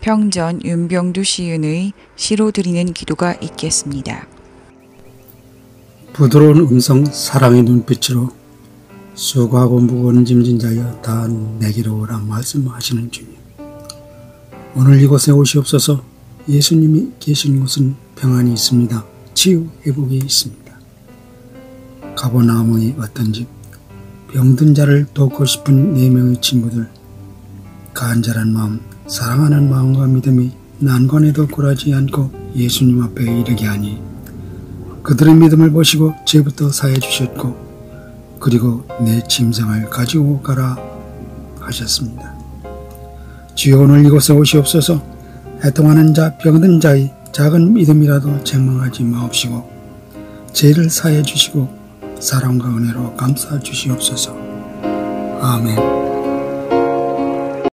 평전 윤병두 시인의 시로 드리는 기도가 있겠습니다. 부드러운 음성 사랑의 눈빛으로 수고하고 무거운 짐진 자여 다 내게로 오라 말씀하시는 주님. 오늘 이곳에 오시옵소서 예수님이 계신 곳은 평안이 있습니다. 치유 회복이 있습니다. 가보나움의 어떤 집 병든 자를 돕고 싶은 네 명의 친구들 간절한 마음 사랑하는 마음과 믿음이 난관에도 굴하지 않고 예수님 앞에 이르게 하니 그들의 믿음을 보시고 죄부터 사해 주셨고 그리고 내 짐승을 가지고 가라 하셨습니다. 주여 오늘 이곳에 오시옵소서 애통하는 자 병든 자의 작은 믿음이라도 책망하지 마옵시고 죄를 사해 주시고 사랑과 은혜로 감싸 주시옵소서. 아멘.